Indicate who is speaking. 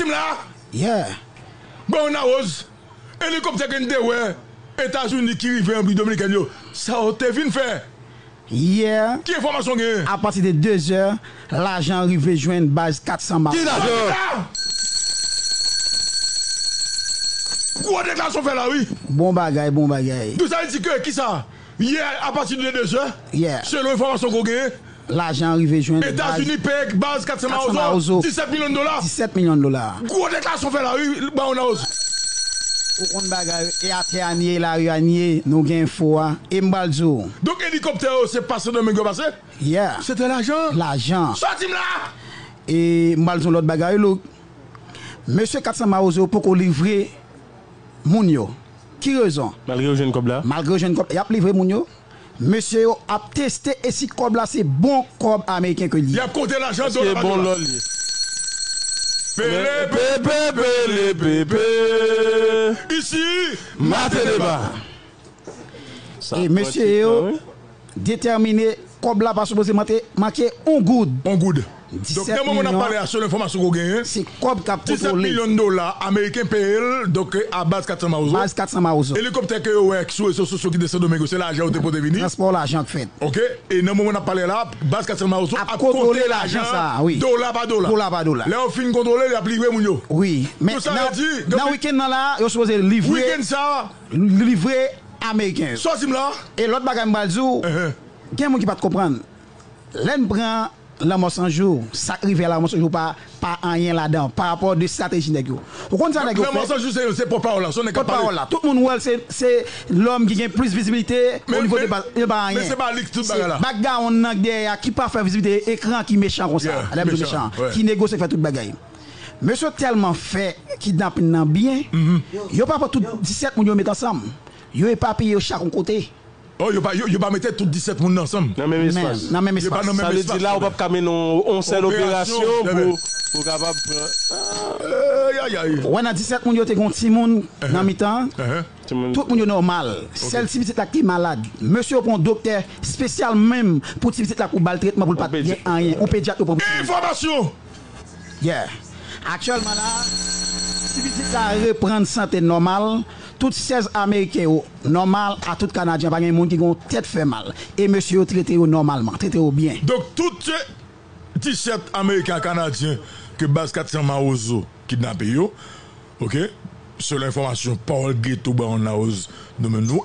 Speaker 1: matim la?
Speaker 2: Yeah.
Speaker 1: Bon, on a oz. Helikopter qui nous ouais. États-Unis qui arrivent en Dominicaine, ça a été venu faire.
Speaker 2: Hier,
Speaker 1: qui information
Speaker 2: à partir de 2 heures, l'agent arrivé joindre base 400 barres.
Speaker 3: Qui
Speaker 1: Quoi déclaration fait là, oui?
Speaker 2: Bon bagay, bon bagay.
Speaker 1: Tout ça dit que qui ça? Hier, à partir de 2 heures,
Speaker 2: yeah.
Speaker 1: selon l'information qu'on a
Speaker 2: L'agent arrivé joindre
Speaker 1: États-Unis paye base 400
Speaker 2: 400
Speaker 1: Maozo,
Speaker 2: Maozo.
Speaker 1: 17 millions de dollars.
Speaker 2: 17 millions de dollars.
Speaker 1: Gros déclaration fait là, oui. Bon, on a ose.
Speaker 2: Ou kon bagay, e a te anye, la yu anye, nou gen fo a, e mbal zo.
Speaker 1: Donc, hélicoptère, oh, c'est passé de Mengo passé.
Speaker 2: Yeah.
Speaker 1: C'était l'argent?
Speaker 2: L'agent.
Speaker 1: Sorti là.
Speaker 2: E mbal zo lot bagay lo. Monsieur 400 Maozo pou ko livre moun yo. Ki rezon?
Speaker 3: Malgré le jeune comme là.
Speaker 2: Malgré jen kob, yap livre moun yo? Monsieur yo ap teste e si kob la se bon Ameriken ke li.
Speaker 1: Il a compté l'argent
Speaker 3: Qui est bon lol. Bébé, bébé, bébé.
Speaker 1: Ici,
Speaker 3: Maté débat.
Speaker 2: E monsieur yo déterminé kob la pa supposé manke on good.
Speaker 1: on good.
Speaker 2: 17
Speaker 1: Donc, dès moment on a parlé à seule information qu'on gagne,
Speaker 2: Se kob kap
Speaker 1: 17
Speaker 2: kontrole.
Speaker 1: millions de dollars américains payés, donc à base 400 Maozo.
Speaker 2: Base 400 Maozo.
Speaker 1: Hélicoptère que ouais, qui sont ceux qui descendent de c'est l'argent où t'es pour devenir.
Speaker 2: Transport l'argent que fait.
Speaker 1: Ok? Et dans le moment où on a parlé là, base 400 Maozo
Speaker 2: A
Speaker 1: a
Speaker 2: contrôler
Speaker 1: compté
Speaker 2: l'argent, ça, oui.
Speaker 1: dollar par dollar.
Speaker 2: Dollar par dollar.
Speaker 1: Là, on finit de contrôler, il a plié mon.
Speaker 2: Oui, mais
Speaker 1: Tout ça
Speaker 2: nan
Speaker 1: veut dire,
Speaker 2: nan
Speaker 1: depuis-
Speaker 2: week-end la, yo supposé livrer
Speaker 1: Week-end ça,
Speaker 2: livrer américain.
Speaker 1: sorti là.
Speaker 2: Et l'autre bagay m'bal zou,
Speaker 1: Uh-huh.
Speaker 2: gen moun ki pa te comprendre. Len pran la mos en jour, sa rive la mos en jour pas pas rien là-dedans par rapport de stratégie nèg yo. Ou kon sa nèg yo
Speaker 1: moi,
Speaker 2: fait?
Speaker 1: ça, je sais, c'est pour parole. Ça, on est
Speaker 2: Pas là. Tout le monde c'est c'est l'homme qui gagne plus visibilité au niveau de pas rien.
Speaker 1: mais c'est pas lick tout
Speaker 2: C'est
Speaker 1: bagarre là.
Speaker 2: Background nan derrière qui pas faire visibilité écran qui méchant comme ça, Madame
Speaker 1: méchant,
Speaker 2: qui négocie faire tout bagaille. Monsieur tellement fait kidnapping nan bien,
Speaker 1: Mm-hmm.
Speaker 2: yo pas pas tout 17 moun yo mettre ensemble. Yo éparpillé chaque côté.
Speaker 1: Oh, il ne pas mettre tout 17 personnes ensemble.
Speaker 3: Dans même espace.
Speaker 2: dans même
Speaker 1: Yo pas
Speaker 2: espace.
Speaker 1: dans
Speaker 3: Ça veut dire là, on
Speaker 1: là.
Speaker 3: va pas mener on seule
Speaker 1: Opération,
Speaker 3: pour pour capable
Speaker 1: aïe, aïe.
Speaker 2: Ouais, nan 17 moun yo te gon ti moun nan mi-temps.
Speaker 1: Uh-huh.
Speaker 3: Tout le monde-
Speaker 2: yo normal. Celle ti petit la qui malade. Monsieur prend docteur spécial même pour ti petit la pour bal traitement pour le pas bien rien. Pédiatre pour
Speaker 1: Information.
Speaker 2: Yeah. Actuellement là, petit la reprendre santé normale, tout 16 Américains normal à tout Canadien pas gen moun qui gon tête fait mal. Et monsieur yo normalement, traité yo bien.
Speaker 1: Donc, tout ces 17 Américains Canadiens que base 400 Maozo kidnappé, ok, selon l'information, Paul Ghetto, bah, on a nous,